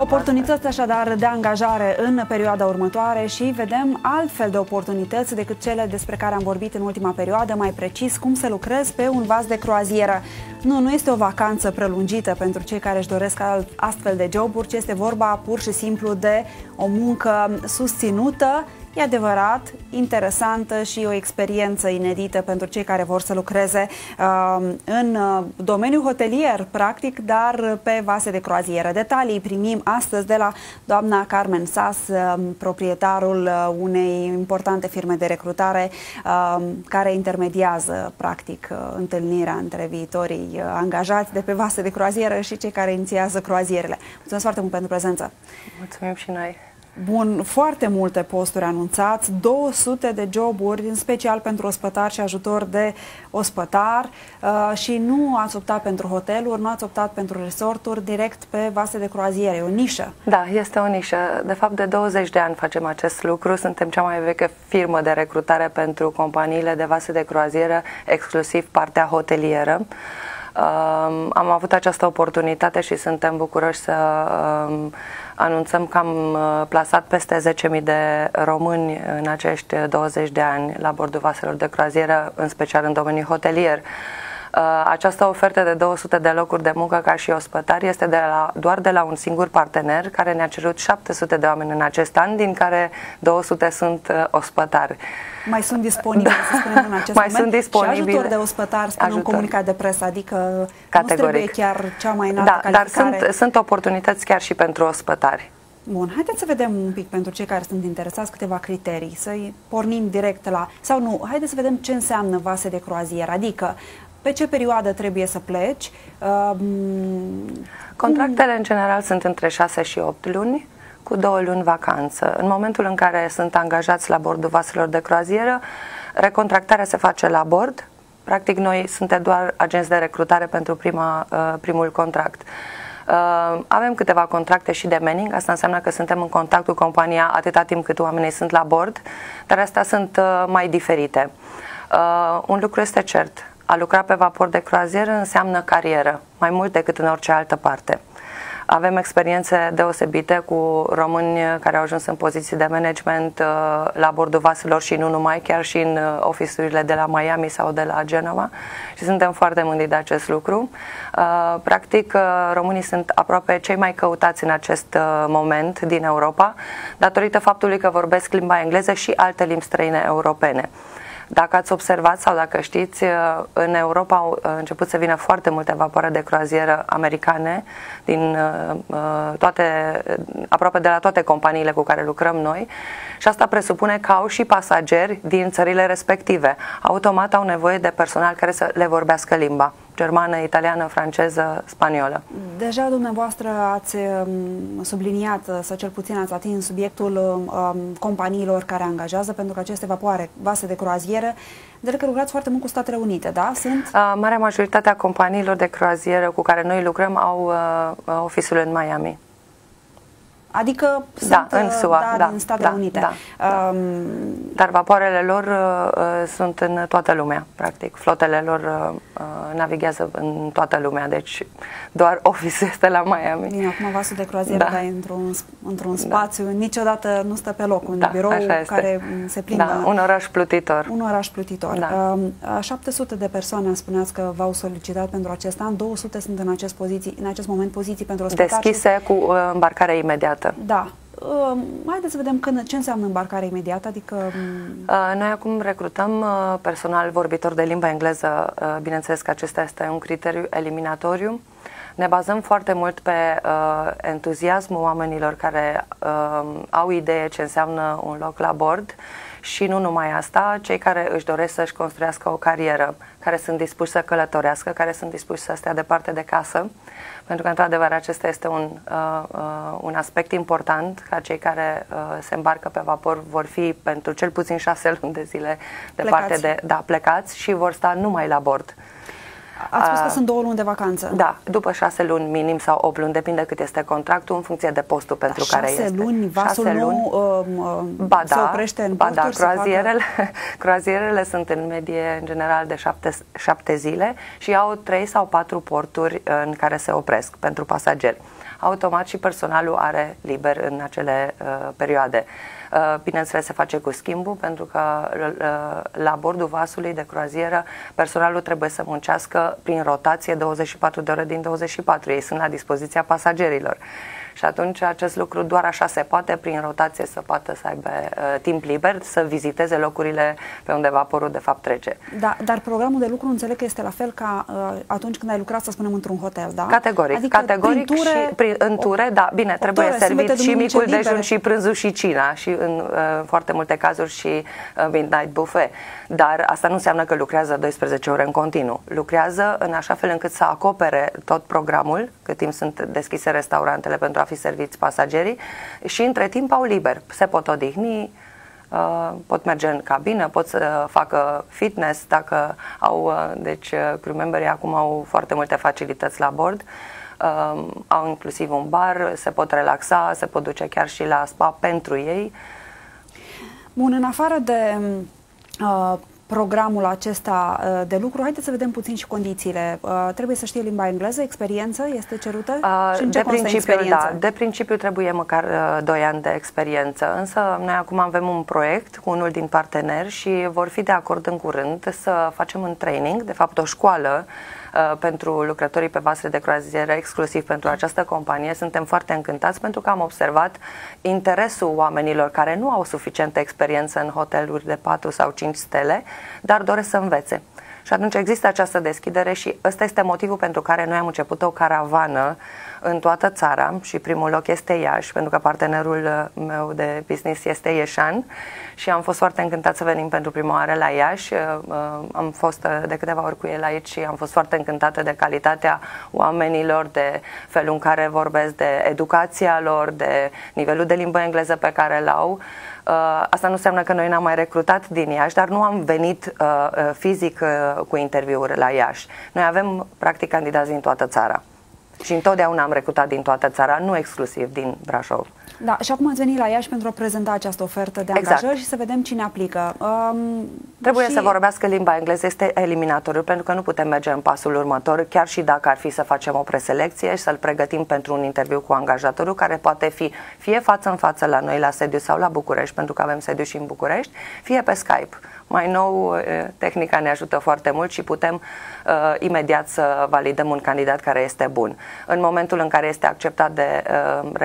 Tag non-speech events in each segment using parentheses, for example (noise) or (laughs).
Oportunități așadar de angajare în perioada următoare și vedem altfel de oportunități decât cele despre care am vorbit în ultima perioadă, mai precis cum să lucrezi pe un vas de croazieră. Nu, nu este o vacanță prelungită pentru cei care își doresc astfel de joburi, ci este vorba pur și simplu de o muncă susținută e adevărat, interesantă și o experiență inedită pentru cei care vor să lucreze uh, în uh, domeniul hotelier, practic, dar pe vase de croazieră. Detalii primim astăzi de la doamna Carmen Sas, uh, proprietarul uh, unei importante firme de recrutare uh, care intermediază, practic, uh, întâlnirea între viitorii uh, angajați de pe vase de croazieră și cei care inițiază croazierele. Mulțumesc foarte mult pentru prezență! Mulțumim și noi! Bun, foarte multe posturi anunțați, 200 de joburi, în special pentru ospătar și ajutor de ospătar uh, și nu ați optat pentru hoteluri, nu ați optat pentru resorturi, direct pe vase de croaziere, e o nișă. Da, este o nișă. De fapt, de 20 de ani facem acest lucru, suntem cea mai veche firmă de recrutare pentru companiile de vase de croazieră, exclusiv partea hotelieră. Uh, am avut această oportunitate și suntem bucuroși să uh, anunțăm că am uh, plasat peste 10.000 de români în acești 20 de ani la bordul vaselor de croazieră, în special în domeniul hotelier. Uh, această ofertă de 200 de locuri de muncă ca și ospătari este de la, doar de la un singur partener care ne-a cerut 700 de oameni în acest an, din care 200 sunt uh, ospătari. Mai sunt disponibile, da. să spunem, în acest Mai moment. sunt disponibile. Și ajutor de ospătar, spunem ajutor. un comunicat de presă, adică Categoric. nu trebuie chiar cea mai înaltă da, calificare. Dar sunt, sunt oportunități chiar și pentru ospătari. Bun, haideți să vedem un pic pentru cei care sunt interesați câteva criterii, să-i pornim direct la, sau nu, haideți să vedem ce înseamnă vase de croazieră, adică pe ce perioadă trebuie să pleci? Uh, Contractele în general sunt între 6 și 8 luni cu două luni vacanță. În momentul în care sunt angajați la bordul vaselor de croazieră, recontractarea se face la bord. Practic, noi suntem doar agenți de recrutare pentru prima, uh, primul contract. Uh, avem câteva contracte și de manning, asta înseamnă că suntem în contact cu compania atâta timp cât oamenii sunt la bord, dar astea sunt uh, mai diferite. Uh, un lucru este cert, a lucra pe vapor de croazieră înseamnă carieră, mai mult decât în orice altă parte. Avem experiențe deosebite cu români care au ajuns în poziții de management uh, la bordul vaselor și nu numai, chiar și în uh, ofisurile de la Miami sau de la Genova și suntem foarte mândri de acest lucru. Uh, practic, românii sunt aproape cei mai căutați în acest moment din Europa, datorită faptului că vorbesc limba engleză și alte limbi străine europene. Dacă ați observat sau dacă știți, uh, în Europa au uh, început să vină foarte multe vapoare de croazieră americane din uh, toate, aproape de la toate companiile cu care lucrăm noi și asta presupune că au și pasageri din țările respective. Automat au nevoie de personal care să le vorbească limba germană, italiană, franceză, spaniolă. Deja dumneavoastră ați um, subliniat, uh, sau cel puțin ați atins subiectul um, um, companiilor care angajează, pentru că aceste vapoare, vase de croazieră, de că lucrați foarte mult cu Statele Unite, da? Sunt? Uh, marea majoritate a companiilor de croazieră cu care noi lucrăm au uh, uh oficiul în Miami. Adică da, sunt în SUA, da, da, din Statele da, Unite. Da, da. Um, Dar vapoarele lor uh, uh, sunt în toată lumea, practic. Flotele lor uh, uh, navighează în toată lumea, deci doar (laughs) office este la Miami. Bine, acum vasul de croazieră da. într-un, într-un da. spațiu, da. niciodată nu stă pe loc, un da, birou care se plimbă. Da, un oraș plutitor. Un oraș plutitor. Da. Uh, 700 de persoane, spuneați că v-au solicitat pentru acest an, 200 sunt în acest, poziții, în acest moment poziții pentru ospătar. Deschise cu uh, îmbarcare imediată imediată. Da. Uh, haideți să vedem când, ce înseamnă îmbarcare imediată, adică... Uh, noi acum recrutăm uh, personal vorbitor de limba engleză, uh, bineînțeles că acesta este un criteriu eliminatoriu. Ne bazăm foarte mult pe uh, entuziasmul oamenilor care uh, au idee ce înseamnă un loc la bord și nu numai asta, cei care își doresc să-și construiască o carieră, care sunt dispuși să călătorească, care sunt dispuși să stea departe de casă, pentru că, într-adevăr, acesta este un, uh, uh, un aspect important, ca cei care uh, se îmbarcă pe vapor vor fi pentru cel puțin șase (laughs) luni de zile departe plecați. de, da, plecați și vor sta numai la bord. Ați spus că sunt două luni de vacanță. Da, după șase luni minim sau opt luni, depinde cât este contractul, în funcție de postul pentru da, care este. Luni, vasul șase luni, nu uh, ba da, se oprește în ba da, croazierele, facă... (laughs) croazierele sunt în medie, în general, de șapte, șapte zile și au trei sau patru porturi în care se opresc pentru pasageri. automat și personalul are liber în acele uh, perioade. Uh, bineînțeles, se face cu schimbul, pentru că uh, la bordul vasului de croazieră personalul trebuie să muncească prin rotație 24 de ore din 24. Ei sunt la dispoziția pasagerilor. Și atunci acest lucru doar așa se poate, prin rotație, să poată să aibă uh, timp liber, să viziteze locurile pe unde vaporul de fapt trece. Da, dar programul de lucru înțeleg că este la fel ca uh, atunci când ai lucrat, să spunem, într-un hotel, da? Categoric, adică categoric prin ture, și prin, în ture, da, bine, trebuie servit și micul dejun și prânzul și cina și în uh, foarte multe cazuri și uh, midnight buffet. Dar asta nu înseamnă că lucrează 12 ore în continuu. Lucrează în așa fel încât să acopere tot programul, cât timp sunt deschise restaurantele pentru a fi serviți pasagerii și între timp au liber. Se pot odihni, uh, pot merge în cabină, pot să facă fitness dacă au, uh, deci uh, crew memberii acum au foarte multe facilități la bord. Au inclusiv un bar, se pot relaxa, se pot duce chiar și la spa pentru ei. Bun, în afară de uh, programul acesta uh, de lucru. Haideți să vedem puțin și condițiile. Uh, trebuie să știe limba engleză, experiență este cerută? Uh, și în ce de principiu, da, de principiu trebuie măcar 2 ani de experiență, însă noi acum avem un proiect cu unul din parteneri și vor fi de acord în curând să facem un training, de fapt o școală Uh, pentru lucrătorii pe vasele de croazieră, exclusiv pentru această companie. Suntem foarte încântați pentru că am observat interesul oamenilor care nu au suficientă experiență în hoteluri de 4 sau 5 stele, dar doresc să învețe. Și atunci există această deschidere și ăsta este motivul pentru care noi am început o caravană în toată țara și primul loc este Iași, pentru că partenerul meu de business este Ieșan și am fost foarte încântat să venim pentru prima oară la Iași. Uh, uh, am fost de câteva ori cu el aici și am fost foarte încântată de calitatea oamenilor, de felul în care vorbesc, de educația lor, de nivelul de limbă engleză pe care îl au. Uh, asta nu înseamnă că noi n-am mai recrutat din Iași, dar nu am venit uh, uh, fizic uh, cu interviuri la Iași. Noi avem practic candidați din toată țara. Și întotdeauna am recrutat din toată țara, nu exclusiv din Brașov. Da, și acum ați venit la Iași pentru a prezenta această ofertă de exact. angajări și să vedem cine aplică. Um, Trebuie și... să vorbească limba engleză, este eliminatoriu, pentru că nu putem merge în pasul următor, chiar și dacă ar fi să facem o preselecție și să-l pregătim pentru un interviu cu angajatorul, care poate fi fie față în față la noi, la sediu sau la București, pentru că avem sediu și în București, fie pe Skype. Mai nou, tehnica ne ajută foarte mult și putem uh, imediat să validăm un candidat care este bun. În momentul în care este acceptat de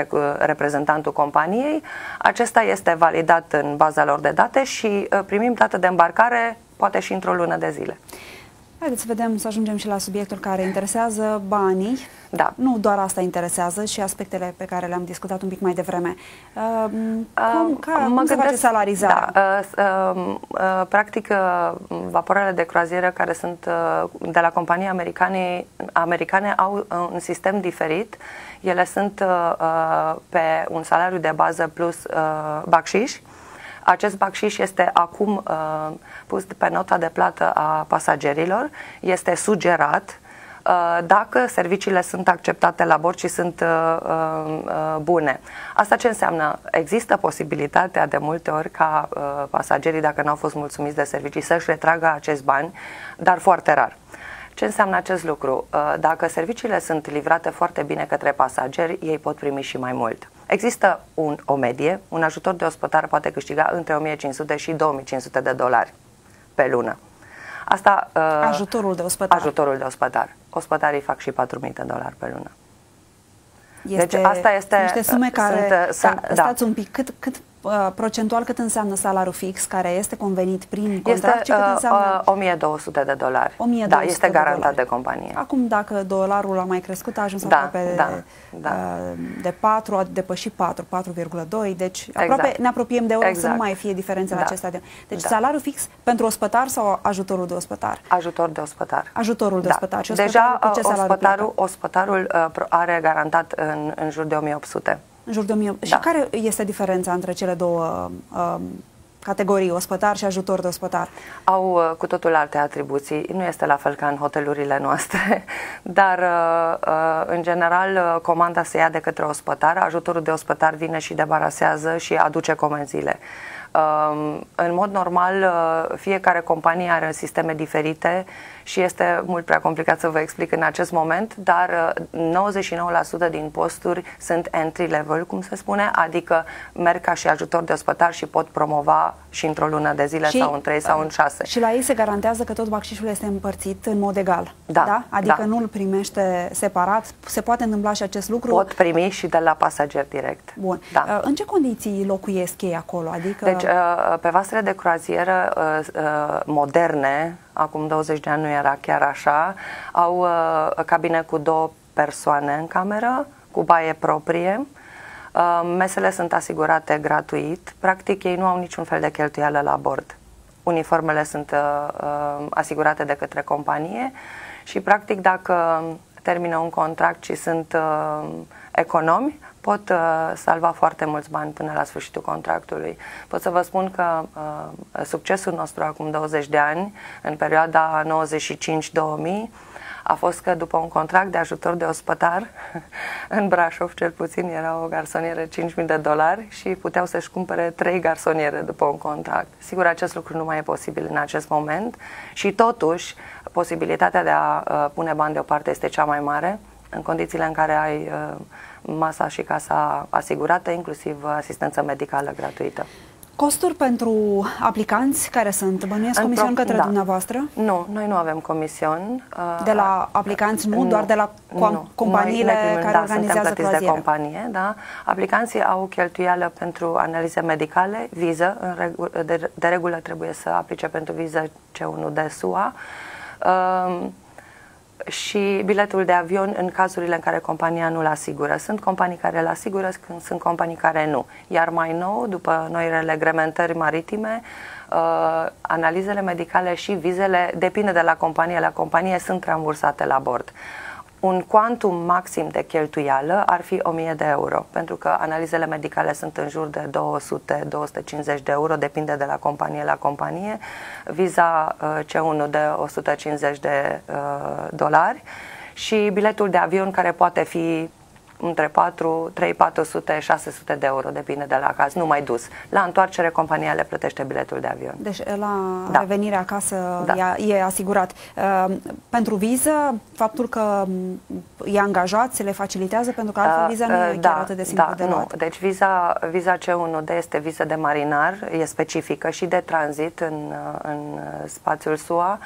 uh, reprezentantul companiei, acesta este validat în baza lor de date și uh, primim dată de îmbarcare poate și într-o lună de zile. Haideți să vedem, să ajungem și la subiectul care interesează banii. Da. Nu doar asta interesează și aspectele pe care le-am discutat un pic mai devreme. Uh, cum, ca, mă cum gândesc, se face salarizarea? Da, uh, uh, uh, practic, uh, vapoarele de croazieră care sunt uh, de la companii americane, americane au uh, un sistem diferit. Ele sunt uh, uh, pe un salariu de bază plus uh, bacșiș. Acest bacșiș este acum uh, pus pe nota de plată a pasagerilor, este sugerat uh, dacă serviciile sunt acceptate la bord și sunt uh, uh, bune. Asta ce înseamnă? Există posibilitatea de multe ori ca pasagerii, dacă nu au fost mulțumiți de servicii, să-și retragă acest bani, dar foarte rar. Ce înseamnă acest lucru? Dacă serviciile sunt livrate foarte bine către pasageri, ei pot primi și mai mult. Există un, o medie, un ajutor de ospătare poate câștiga între 1500 și 2500 de dolari pe lună. Asta, uh, ajutorul de ospătar. Ajutorul de ospătar. Ospătarii fac și 4.000 de dolari pe lună. Este, deci asta este... Niște sume care... Sunt, da, sunt, da. Stați un pic, cât, cât Uh, procentual cât înseamnă salariul fix care este convenit prin contract este, și cât uh, înseamnă? Uh, 1200 de dolari. 1200 da, este garantat de, de companie. Acum dacă dolarul a mai crescut, a ajuns da, aproape da, de, da. Uh, de 4, a depășit 4, 4,2, deci exact. aproape ne apropiem de euro exact. să nu mai fie diferențele da. acestea. De... Deci da. salariul fix pentru ospătar sau ajutorul de ospătar? Ajutor de ospătar. Ajutorul de da. ospătar. Și Deja cu ce ospătarul, ospătarul uh, are garantat în, în jur de 1800. În jur de 1000. Da. Și care este diferența între cele două uh, categorii, ospătar și ajutor de ospătar? Au uh, cu totul alte atribuții. Nu este la fel ca în hotelurile noastre, (laughs) dar uh, uh, în general uh, comanda se ia de către ospătar, ajutorul de ospătar vine și debarasează și aduce comenzile. Um, în mod normal, uh, fiecare companie are sisteme diferite și este mult prea complicat să vă explic în acest moment, dar 99% din posturi sunt entry level, cum se spune, adică merg ca și ajutor de ospătar și pot promova și într-o lună de zile și, sau în trei sau în șase. Și la ei se garantează că tot bacșișul este împărțit în mod egal. Da. da? Adică da. nu îl primește separat. Se poate întâmpla și acest lucru. Pot primi și de la pasager direct. Bun. Da. Uh, în ce condiții locuiesc ei acolo? Adică... Deci, uh, pe vasele de croazieră uh, moderne, acum 20 de ani nu era chiar așa, au cabine cu două persoane în cameră, cu baie proprie, Uh, mesele sunt asigurate gratuit. Practic, ei nu au niciun fel de cheltuială la bord. Uniformele sunt uh, uh, asigurate de către companie și, practic, dacă termină un contract și sunt uh, economi, pot uh, salva foarte mulți bani până la sfârșitul contractului. Pot să vă spun că uh, succesul nostru acum 20 de ani, în perioada 95-2000, a fost că după un contract de ajutor de ospătar (laughs) în Brașov, cel puțin era o garsonieră 5.000 de dolari și puteau să-și cumpere trei garsoniere după un contract. Sigur, acest lucru nu mai e posibil în acest moment și totuși posibilitatea de a uh, pune bani deoparte este cea mai mare în condițiile în care ai uh, masa și casa asigurată, inclusiv asistență medicală gratuită. Costuri pentru aplicanți care sunt? Bănuiesc comision către da. dumneavoastră? Nu, noi nu avem comision. De la aplicanți nu, nu doar de la nu. companiile noi primim, care da, organizează suntem de companie, da. Aplicanții au cheltuială pentru analize medicale, viză, în regu- de, de regulă trebuie să aplice pentru viză C1 de SUA. Uh, și biletul de avion în cazurile în care compania nu-l asigură. Sunt companii care îl asigură, sunt companii care nu. Iar mai nou, după noile reglementări maritime, uh, analizele medicale și vizele, depinde de la companie la companie, sunt rambursate la bord un quantum maxim de cheltuială ar fi 1000 de euro, pentru că analizele medicale sunt în jur de 200-250 de euro, depinde de la companie la companie, viza uh, C1 de 150 de uh, dolari și biletul de avion care poate fi între 4, 3, 400, 600 de euro, depinde de la caz, nu mai dus. La întoarcere, compania le plătește biletul de avion. Deci la da. revenirea acasă da. e, e asigurat. Uh, pentru viză, faptul că e angajat, se le facilitează, pentru că altfel uh, viza nu e da, chiar atât de simplu da, de luat. Nu. Deci viza, viza C1D este viză de marinar, e specifică și de tranzit în, în spațiul SUA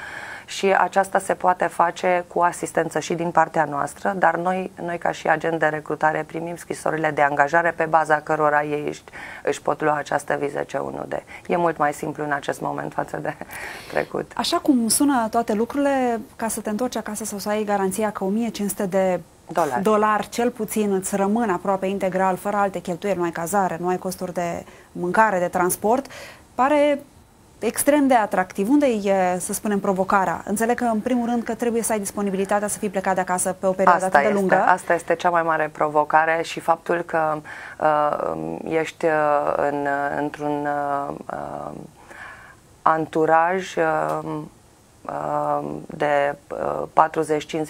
și aceasta se poate face cu asistență și din partea noastră, dar noi, noi ca și agent de recrutare primim scrisorile de angajare pe baza cărora ei își, își pot lua această viză C1D. E mult mai simplu în acest moment față de (laughs) trecut. Așa cum sună toate lucrurile, ca să te întorci acasă sau să ai garanția că 1500 de dolari. dolari cel puțin îți rămân aproape integral, fără alte cheltuieli, nu ai cazare, nu ai costuri de mâncare, de transport, pare extrem de atractiv. Unde e, să spunem, provocarea? Înțeleg că, în primul rând, că trebuie să ai disponibilitatea să fii plecat de acasă pe o perioadă asta atât de lungă. Este, asta este cea mai mare provocare și faptul că uh, ești uh, în, într-un uh, uh anturaj uh, uh de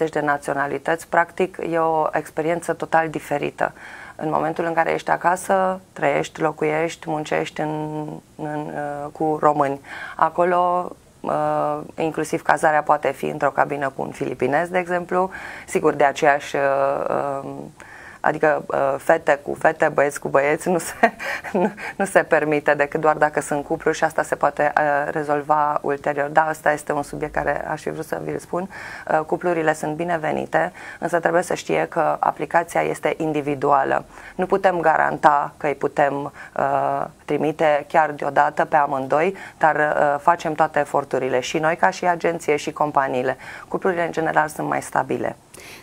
40-50 de naționalități, practic e o experiență total diferită. În momentul în care ești acasă, trăiești, locuiești, muncești în, în, uh, cu români. Acolo Uh, inclusiv cazarea poate fi într-o cabină cu un filipinez, de exemplu, sigur de aceeași uh, uh, Adică uh, fete cu fete, băieți cu băieți nu se, (laughs) nu, nu se permite decât doar dacă sunt cupluri și asta se poate uh, rezolva ulterior. Da, asta este un subiect care aș fi vrut să vi-l spun. Uh, cuplurile sunt binevenite, însă trebuie să știe că aplicația este individuală. Nu putem garanta că îi putem uh, trimite chiar deodată pe amândoi, dar uh, facem toate eforturile și noi ca și agenție și companiile. Cuplurile în general sunt mai stabile.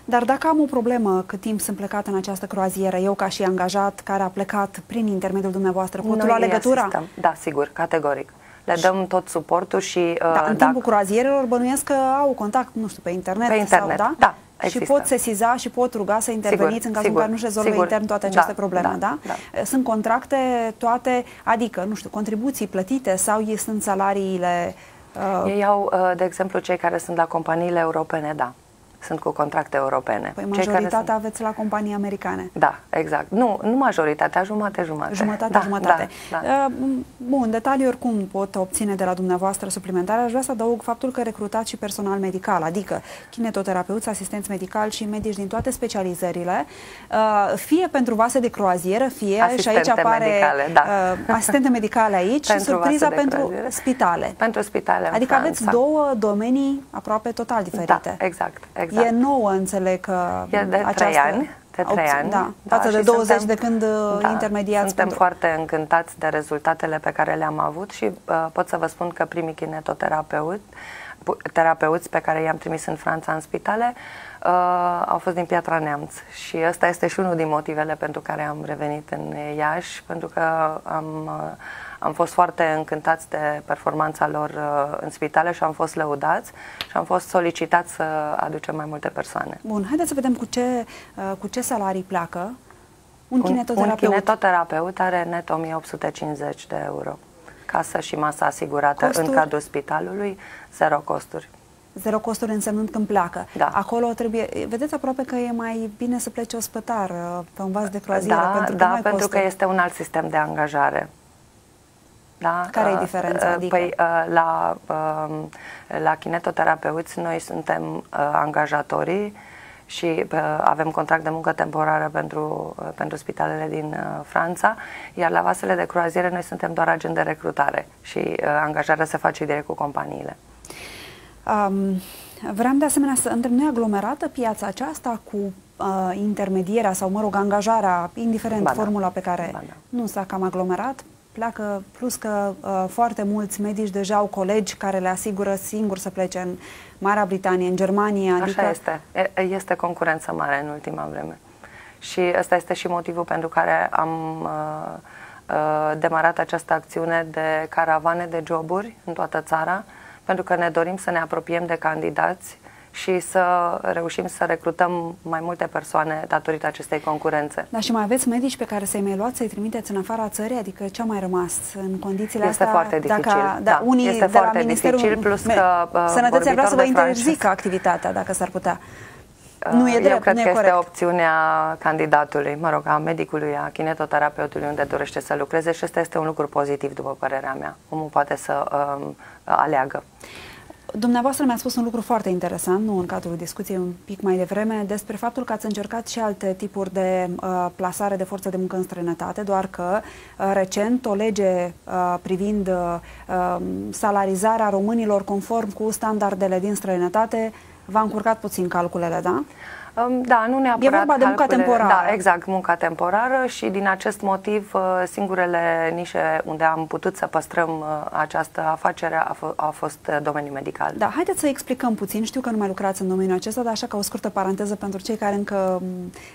Dar dacă am o problemă cât timp sunt plecat în această croazieră, eu ca și angajat care a plecat prin intermediul dumneavoastră, pot lua legătura? Asistăm. Da, sigur, categoric. Le dăm tot suportul și... Uh, da, în timpul croazierelor bănuiesc că au contact, nu știu, pe internet, pe internet sau, da? Da, Există. Și pot sesiza și pot ruga să interveniți sigur, în cazul sigur, în care nu-și rezolvă sigur. intern toate aceste da, probleme, da, da? da? Sunt contracte toate, adică, nu știu, contribuții plătite sau sunt salariile... Uh... Ei au, uh, de exemplu, cei care sunt la companiile europene, da sunt cu contracte europene. Păi majoritatea sunt... aveți la companii americane. Da, exact. Nu, nu majoritatea, jumate-jumate. Jumătate, da, jumătate. Da, da. Uh, bun, detalii oricum pot obține de la dumneavoastră suplimentare. Aș vrea să adaug faptul că recrutați și personal medical, adică kinetoterapeuți, asistenți medicali și medici din toate specializările, uh, fie pentru vase de croazieră, fie, asistente și aici apare medicale, da. uh, asistente medicale aici pentru și surpriza pentru croazieră. spitale. Pentru spitale Adică Franța. aveți două domenii aproape total diferite. Da, exact, exact. E nouă, înțeleg că E de această... trei ani. De trei ani. Da, da, față de 20 suntem, de când uh, da, intermediați. Suntem pentru... foarte încântați de rezultatele pe care le-am avut și uh, pot să vă spun că primii kinetoterapeuți terapeuți pe care i-am trimis în Franța în spitale uh, au fost din Piatra Neamț și ăsta este și unul din motivele pentru care am revenit în Iași, pentru că am, uh, am fost foarte încântați de performanța lor uh, în spitale și am fost lăudați și am fost solicitați să aducem mai multe persoane. Bun, haideți să vedem cu ce, uh, cu ce salarii pleacă un, un kinetoterapeut. Un kinetoterapeut are net 1850 de euro casă și masa asigurată Costuri? în cadrul spitalului, zero costuri. Zero costuri însemnând când pleacă. Da. Acolo trebuie, vedeți aproape că e mai bine să plece ospătar uh, pe un vas de croazieră. Da, pentru că, da, mai pentru costuri. că este un alt sistem de angajare. Da? Care e diferența? Adică? Păi, la, la kinetoterapeuți noi suntem angajatorii și avem contract de muncă temporară pentru, pentru spitalele din Franța, iar la vasele de croaziere noi suntem doar agent de recrutare și angajarea se face direct cu companiile. Um, vreau de asemenea să întreb, nu e aglomerată piața aceasta cu uh, intermedierea sau, mă rog, angajarea, indiferent ba da. formula pe care ba da. nu s-a cam aglomerat? pleacă, plus că uh, foarte mulți medici deja au colegi care le asigură singur să plece în Marea Britanie, în Germania. Așa adică... este. Este concurență mare în ultima vreme. Și ăsta este și motivul pentru care am uh, uh, demarat această acțiune de caravane de joburi în toată țara, pentru că ne dorim să ne apropiem de candidați și să reușim să recrutăm mai multe persoane datorită acestei concurențe. Da, și mai aveți medici pe care să-i mai luați, să-i trimiteți în afara țării? Adică ce a mai rămas în condițiile este astea? Foarte dificil, dacă, da, unii este de foarte la dificil, plus că uh, Sănătății vrea să vă interzică activitatea, dacă s-ar putea. Nu e drept, Eu cred nu că e este corect. opțiunea candidatului, mă rog, a medicului, a kinetoterapeutului unde dorește să lucreze și ăsta este un lucru pozitiv, după părerea mea. Omul poate să um, aleagă. Dumneavoastră mi-a spus un lucru foarte interesant, nu în cadrul discuției un pic mai devreme, despre faptul că ați încercat și alte tipuri de uh, plasare de forță de muncă în străinătate, doar că uh, recent o lege uh, privind uh, salarizarea românilor conform cu standardele din străinătate v-a încurcat puțin calculele, da? Da, nu neapărat. E vorba de munca calcule, temporară. Da, exact, munca temporară și din acest motiv uh, singurele nișe unde am putut să păstrăm uh, această afacere a, f- a fost uh, domeniul medical. Da, haideți să explicăm puțin. Știu că nu mai lucrați în domeniul acesta, dar așa ca o scurtă paranteză pentru cei care încă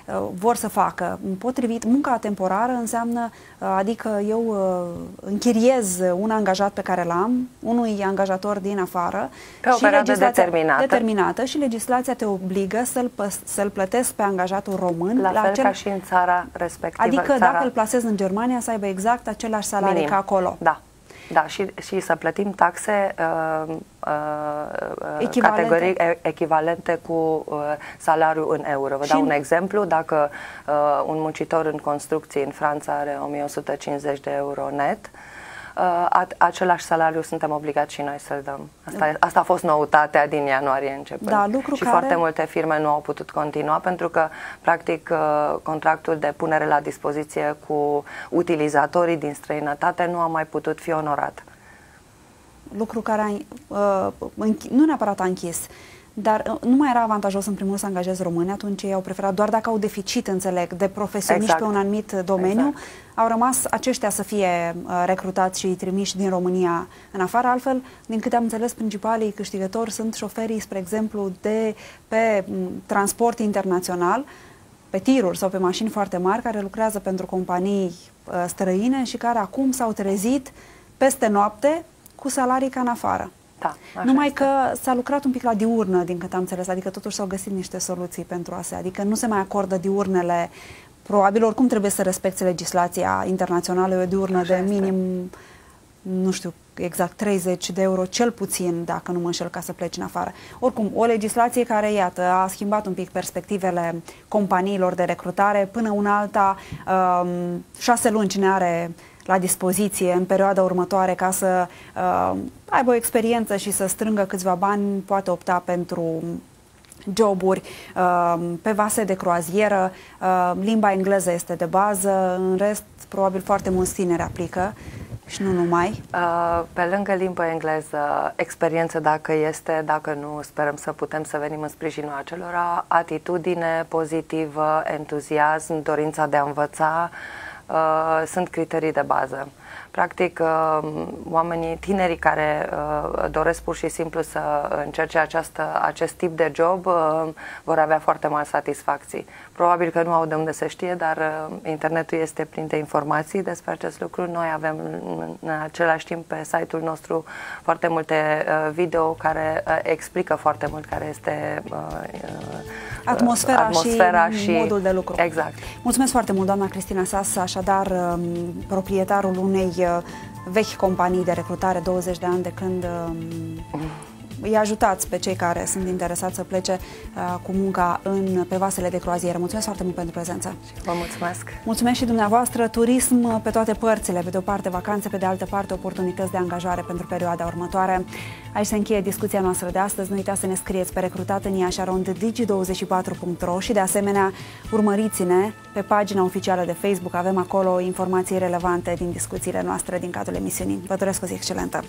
uh, vor să facă. Potrivit, munca temporară înseamnă, uh, adică eu uh, închiriez un angajat pe care l-am, unui angajator din afară pe o și perioadă determinată. determinată și legislația te obligă să-l păst- să-l plătesc pe angajatul român. La, la fel acel... ca și în țara respectivă. Adică țara... dacă îl plasez în Germania, să aibă exact același salarii Minim. ca acolo. Da. Da, și, și să plătim taxe uh, uh, echivalente. categorii echivalente cu uh, salariul în euro. Vă și dau un exemplu, dacă uh, un muncitor în construcții în Franța are 1150 de euro net, uh, același salariu suntem obligați și noi să-l dăm. Asta, asta a fost noutatea din ianuarie începând. Da, lucru și care... foarte multe firme nu au putut continua pentru că, practic, uh, contractul de punere la dispoziție cu utilizatorii din străinătate nu a mai putut fi onorat. Lucru care a, uh, nu neapărat a închis, dar uh, nu mai era avantajos în primul să angajezi români, atunci ei au preferat, doar dacă au deficit, înțeleg, de profesioniști exact. pe un anumit domeniu, exact. au rămas aceștia să fie uh, recrutați și trimiși din România în afară. Altfel, din câte am înțeles, principalii câștigători sunt șoferii, spre exemplu, de pe transport internațional, pe tiruri sau pe mașini foarte mari, care lucrează pentru companii uh, străine și care acum s-au trezit peste noapte cu salarii ca în afară. Da, Numai este. că s-a lucrat un pic la diurnă, din câte am înțeles, adică totuși s-au găsit niște soluții pentru asta, adică nu se mai acordă diurnele, probabil oricum trebuie să respecte legislația internațională, o diurnă Așa de minim, este. nu știu, exact 30 de euro cel puțin, dacă nu mă înșel, ca să pleci în afară. Oricum, o legislație care, iată, a schimbat un pic perspectivele companiilor de recrutare. Până una alta, um, șase luni cine are la dispoziție în perioada următoare ca să uh, aibă o experiență și să strângă câțiva bani, poate opta pentru joburi uh, pe vase de croazieră. Uh, limba engleză este de bază, în rest probabil foarte mulți tineri aplică și nu numai. Uh, pe lângă limba engleză, experiență dacă este, dacă nu, sperăm să putem să venim în sprijinul acelora, atitudine pozitivă, entuziasm, dorința de a învăța, uh, sunt criterii de bază. Practic, uh, oamenii, tinerii care uh, doresc pur și simplu să încerce această, acest tip de job uh, vor avea foarte mari satisfacții. Probabil că nu au de unde să știe, dar internetul este plin de informații despre acest lucru. Noi avem în același timp pe site-ul nostru foarte multe video care explică foarte mult care este atmosfera, atmosfera și, și modul de lucru. Exact. Mulțumesc foarte mult, doamna Cristina Sas, așadar um, proprietarul unei uh, vechi companii de recrutare, 20 de ani de când um, îi ajutați pe cei care sunt interesați să plece uh, cu munca în, pe vasele de croazieră. Mulțumesc foarte mult pentru prezență. Vă mulțumesc. Mulțumesc și dumneavoastră. Turism pe toate părțile, pe de o parte vacanțe, pe de altă parte oportunități de angajare pentru perioada următoare. Aici se încheie discuția noastră de astăzi. Nu uitați să ne scrieți pe recrutat în Iașarond digi24.ro și de asemenea urmăriți-ne pe pagina oficială de Facebook. Avem acolo informații relevante din discuțiile noastre din cadrul emisiunii. Vă doresc o zi excelentă!